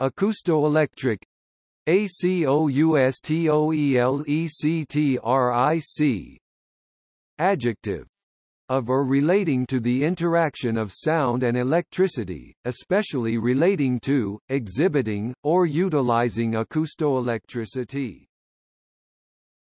acoustoelectric. Acoustoelectric adjective. Of or relating to the interaction of sound and electricity, especially relating to, exhibiting, or utilizing acoustoelectricity.